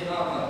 Vietnam.